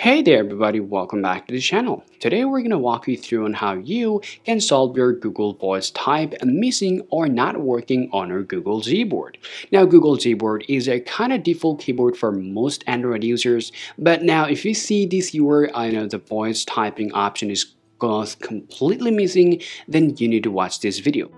Hey there everybody, welcome back to the channel. Today we're going to walk you through on how you can solve your Google Voice type missing or not working on your Google Gboard. Now Google Gboard is a kind of default keyboard for most Android users, but now if you see this URL, I know the voice typing option is completely missing, then you need to watch this video.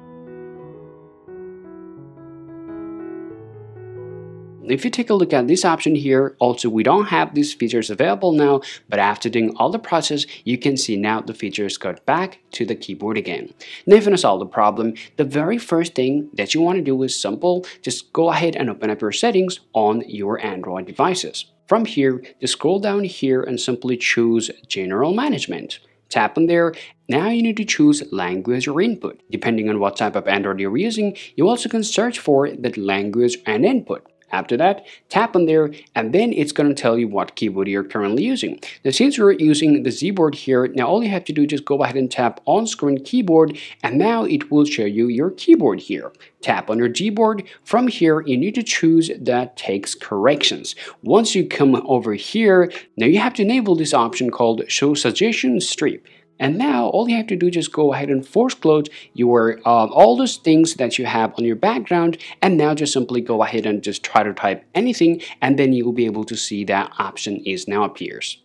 If you take a look at this option here, also we don't have these features available now, but after doing all the process, you can see now the features got back to the keyboard again. Now if you want to solve the problem, the very first thing that you want to do is simple, just go ahead and open up your settings on your Android devices. From here, just scroll down here and simply choose General Management. Tap on there. Now you need to choose language or input. Depending on what type of Android you're using, you also can search for that language and input. After that, tap on there and then it's going to tell you what keyboard you're currently using. Now since we're using the Gboard here, now all you have to do is just go ahead and tap on screen keyboard and now it will show you your keyboard here. Tap on your Gboard. From here, you need to choose that text corrections. Once you come over here, now you have to enable this option called show suggestion strip. And now all you have to do is just go ahead and force close your uh, all those things that you have on your background and now just simply go ahead and just try to type anything and then you will be able to see that option is now appears.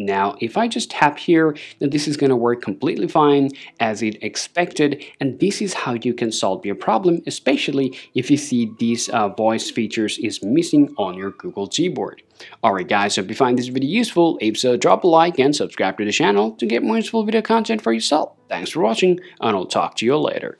Now, if I just tap here, then this is going to work completely fine as it expected. And this is how you can solve your problem, especially if you see these uh, voice features is missing on your Google Gboard. Alright guys, so if you find this video useful, if so, drop a like and subscribe to the channel to get more useful video content for yourself. Thanks for watching, and I'll talk to you later.